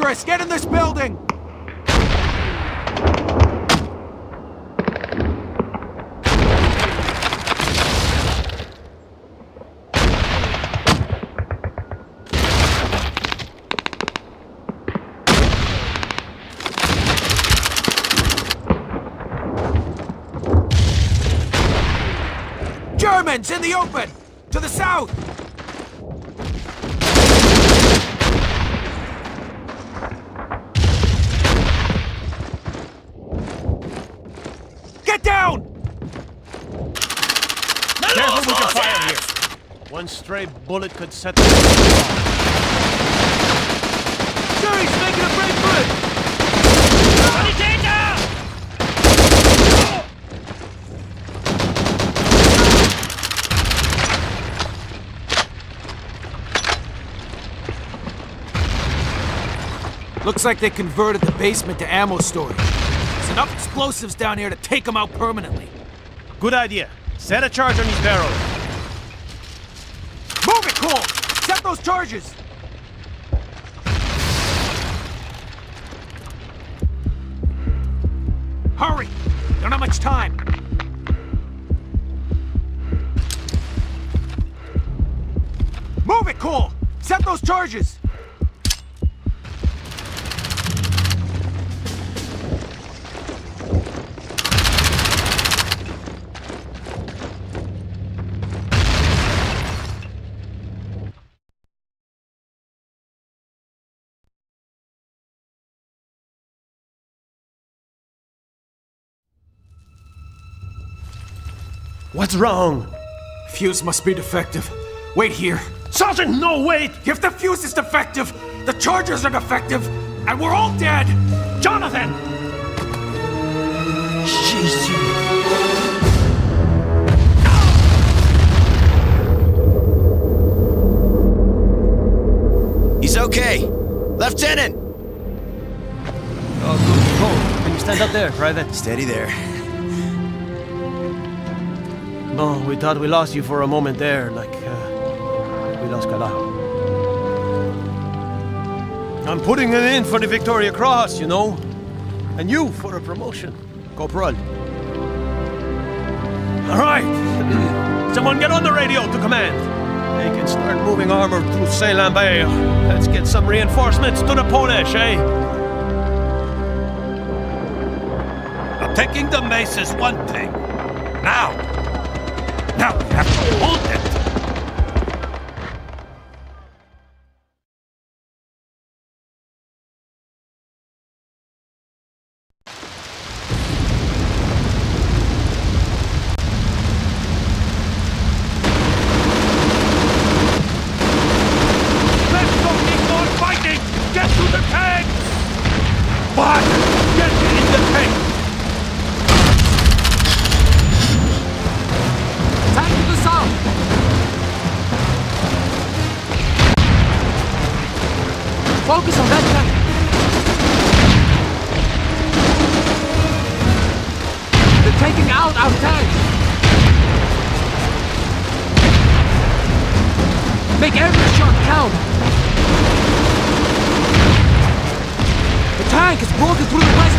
dangerous! Get in this building! Germans in the open! To the south! Get down! Careful with your fire here. One stray bullet could set the... Jerry's making a break for it! Looks like they converted the basement to ammo storage. There's enough explosives down here to take them out permanently. Good idea. Set a charge on these barrels. Move it, Cole! Set those charges! What's wrong? Fuse must be defective. Wait here. Sergeant, no, wait! If the fuse is defective, the chargers are defective, and we're all dead! Jonathan! Jesus. He's okay. Lieutenant! Oh, good. Cole, can you stand up there, Private? Steady there. No, we thought we lost you for a moment there, like uh, we lost Calajo. I'm putting it in for the Victoria Cross, you know. And you for a promotion. Corporal. All right. Someone get on the radio to command. They can start moving armor through Saint-Lambert. Let's get some reinforcements to the Polish, eh? Taking the mace is one thing. Now broken through the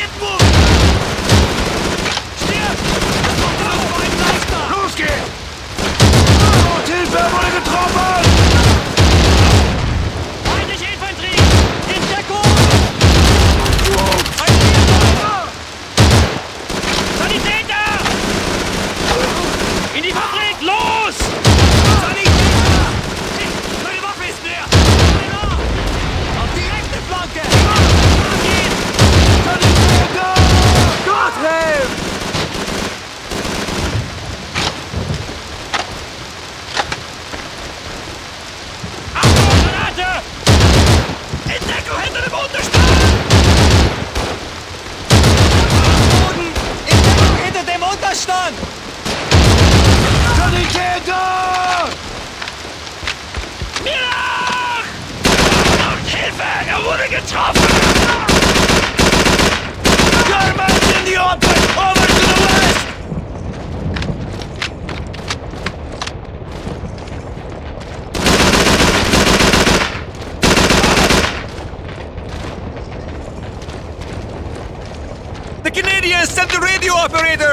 get moving!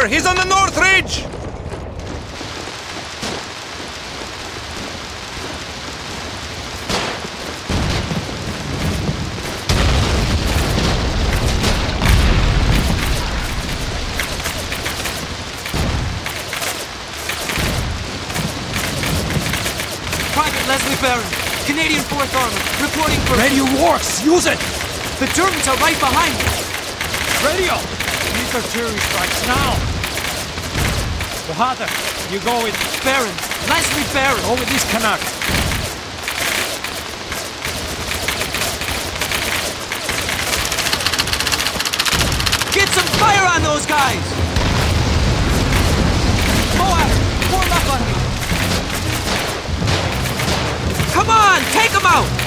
He's on the north ridge! Private Leslie Barron, Canadian Fourth Army, reporting for... Radio works! Use it! The Germans are right behind us! Radio! These are jury strikes now! the harder you go with bearing. Nicely bearing over this canard. Get some fire on those guys! Moab, warm up on me. Come on, take them out!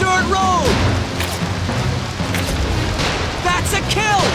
dirt road! That's a kill!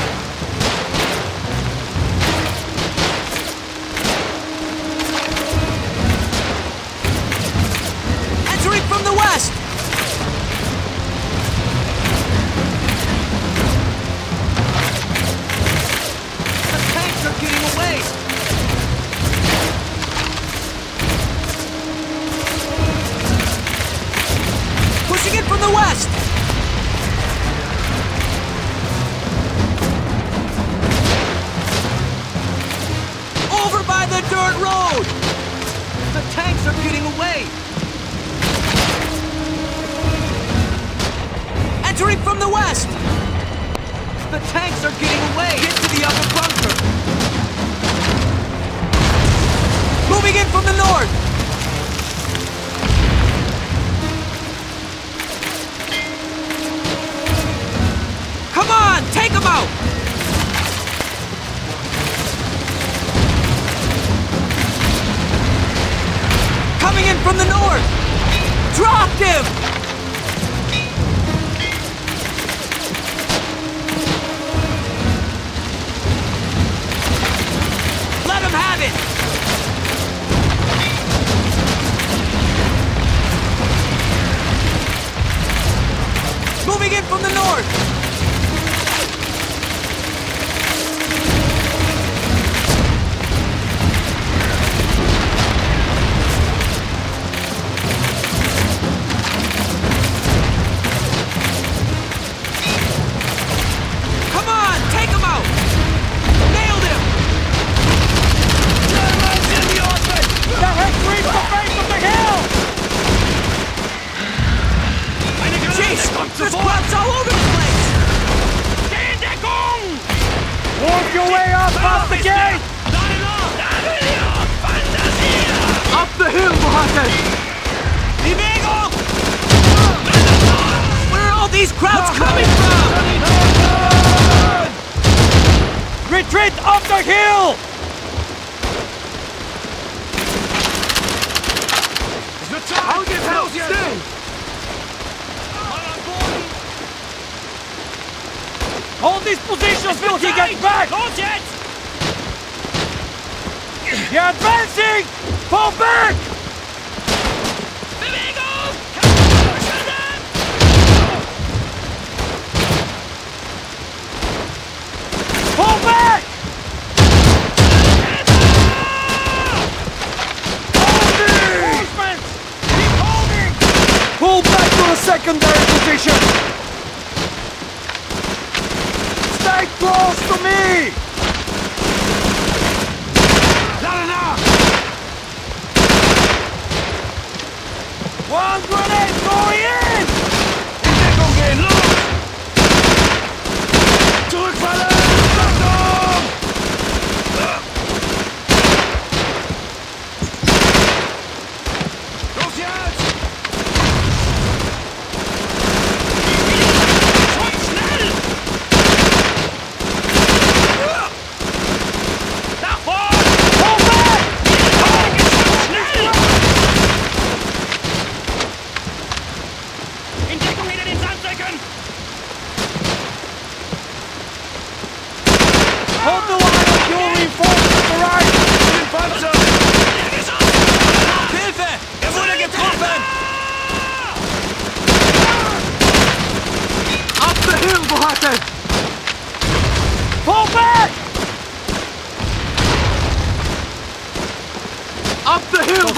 secondary position!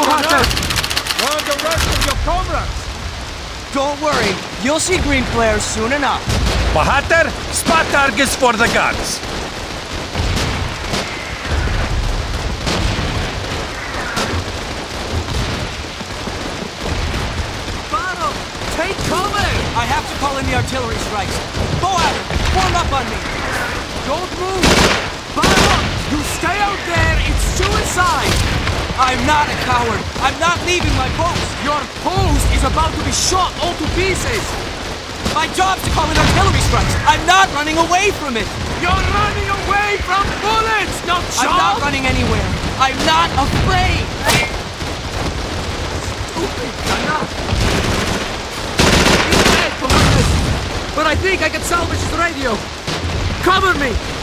Watch Warn the rest of your comrades! Don't worry, you'll see green flares soon enough. Bohater, spot targets for the guns. Bottom, take cover! I have to call in the artillery strikes. Go warm up on me. Don't move! You stay out there, it's suicide! I'm not a coward. I'm not leaving my post. Your post is about to be shot all to pieces. My job's to call in artillery strikes. I'm not running away from it. You're running away from bullets, not I'm not running anywhere. I'm not afraid. Stupid enough. He's dead. But I think I can salvage the radio. Cover me.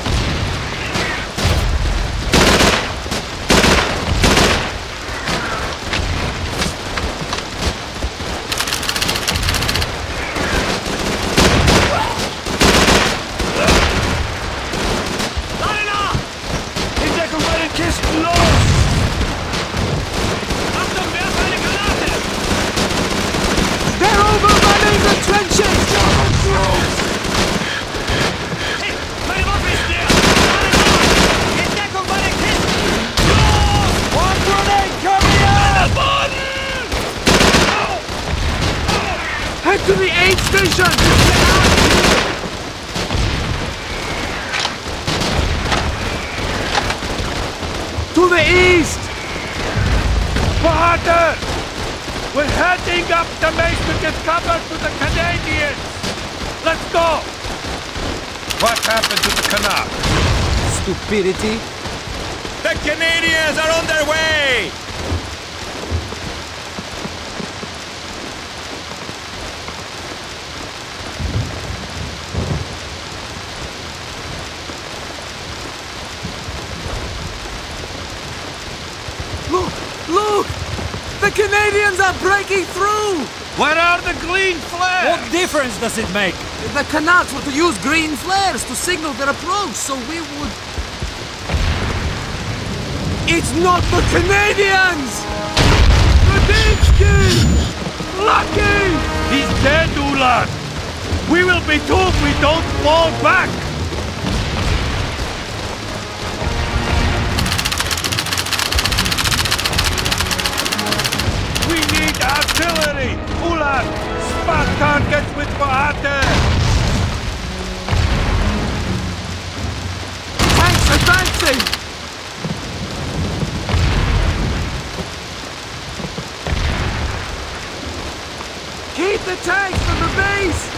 Heading up the Mace to get cover to the Canadians! Let's go! What happened to the canal? Stupidity. The Canadians are on their way! Look! Look! The Canadians are breaking through! Where are the green flares? What difference does it make? The Canucks were to use green flares to signal their approach, so we would... It's not the Canadians! Radinsky! Lucky! He's dead, Ulan! We will be too if we don't fall back! We need artillery! Ulan! Spot targets with Bahate! Tanks advancing! Keep the tanks from the base!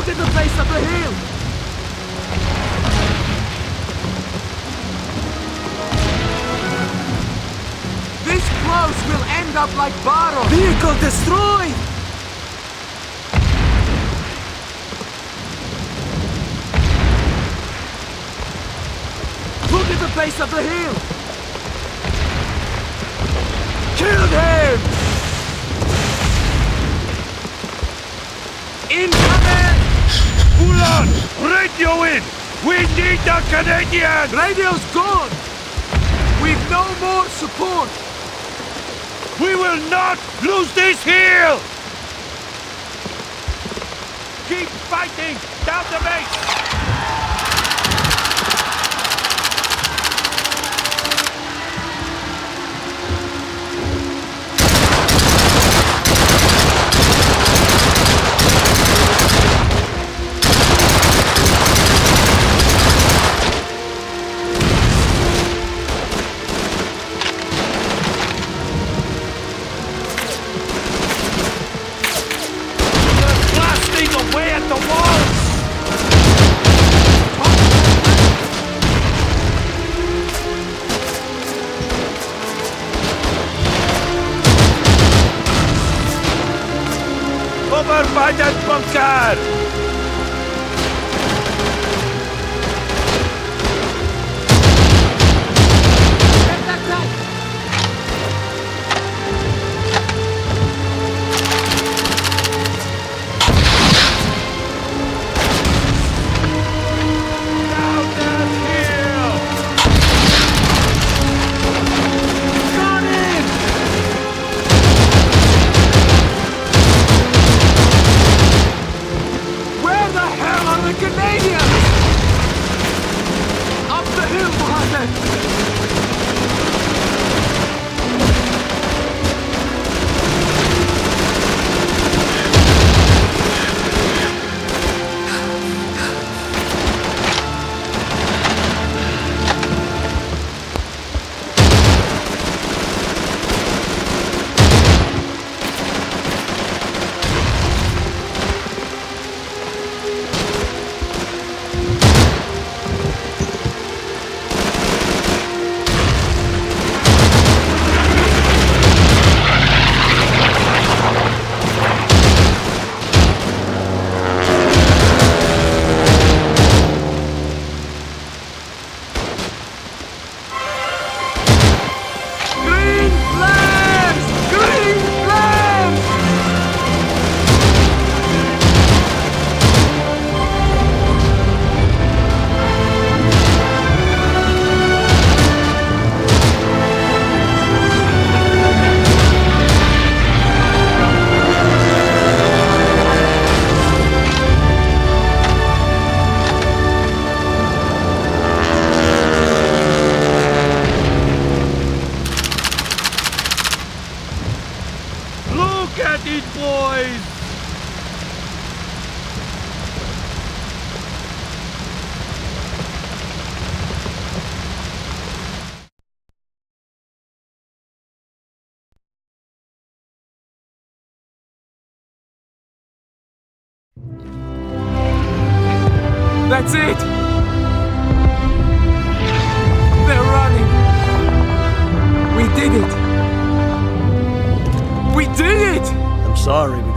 Look at the base of the hill! This close will end up like Barrow! Vehicle destroyed! Look at the base of the hill! Killed him! Incoming! Radio in! We need the Canadians! Radio's gone! We've no more support! We will not lose this hill! Keep fighting! Down the base!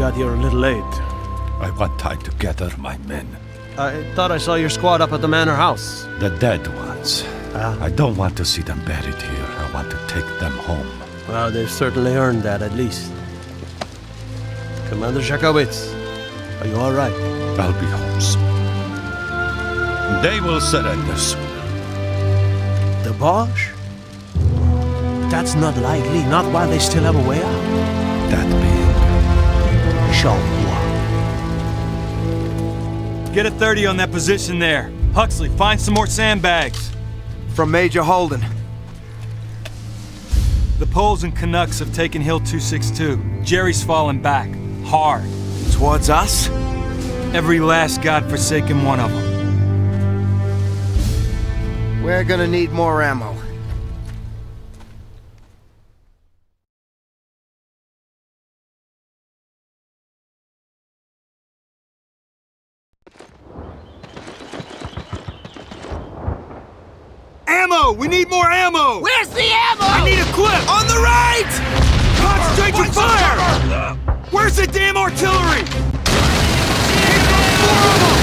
Got here a little late. I want time to gather my men. I thought I saw your squad up at the manor house. The dead ones. Ah. I don't want to see them buried here. I want to take them home. Well, they've certainly earned that, at least. Commander Shakowitz, are you all right? I'll be home soon. They will surrender soon. The Boche? That's not likely, not while they still have a way out. That being, Show me. Get a 30 on that position there. Huxley, find some more sandbags. From Major Holden. The Poles and Canucks have taken Hill 262. Jerry's fallen back. Hard. Towards us? Every last godforsaken one of them. We're gonna need more ammo. We need more ammo! Where's the ammo? I need a clip! On the right! Concentrate your fire! Where's the damn artillery? Four of them!